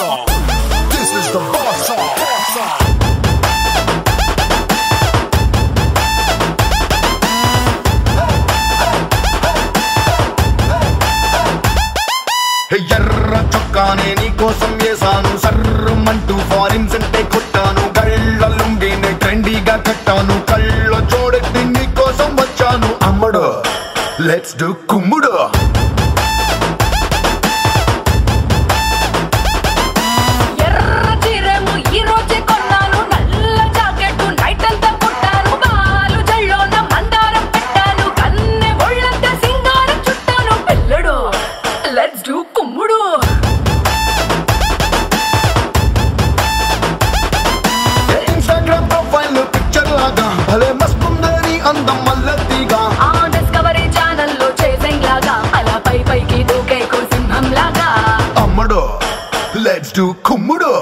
song. This is the boss song. Boss song. ఎర్ర చొక్కానే నీకోసం వేసాను సర్రమంటూ ఫారిన్ సెంటే కొట్టాను కళ్ళ లుంగినే ట్రెండీగా కట్టాను కళ్ళ చూడట్టి నీకోసం వచ్చాను అమ్మడు లెట్స్ డు కుమ్ముడు థ్యాంక్స్ టు కుమ్ముడు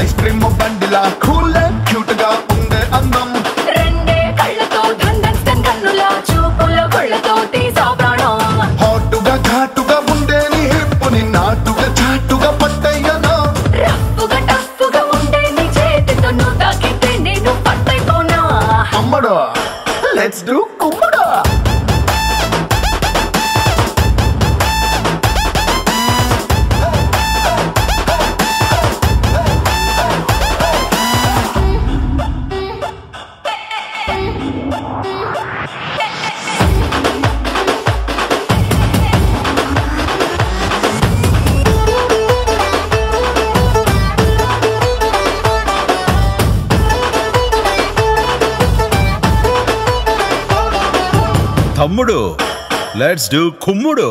ఐస్ క్రీమ్ బండిలా కూల్ let's do Kumada. తమ్ముడు. లెట్స్ డూ కుమ్ముడు.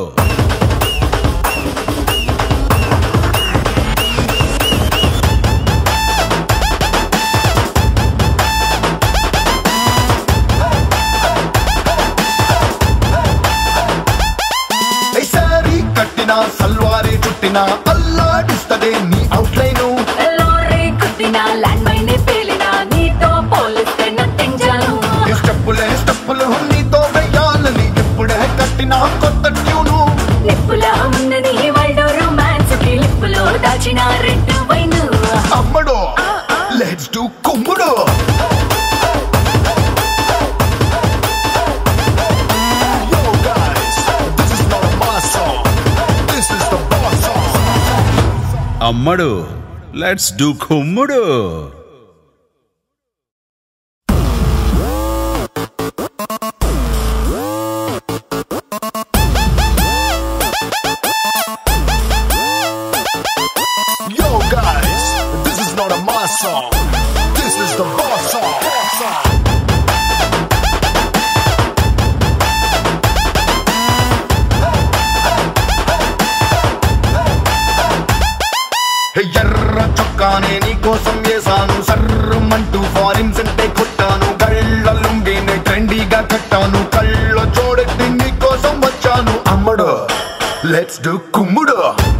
కట్టినా సల్వారే చుట్టినా అల్లాడిస్తదే నీ అవుట్లైను ల్యాండ్ అమ్మడు లెట్స్ డూ కుమ్ముడు Yo guys, this is not a song. This is the boss song. Boss song. నే కోసం వేసాను సర్రమంటూ ఫారిన్ సెంటే కొట్టాను. కళ్ళ లుంగిని ట్రెండీగా కట్టాను. కళ్ళ నీ నీకోసం వచ్చాను. అమ్మడు లెట్స్ డూ కుమ్ముడు.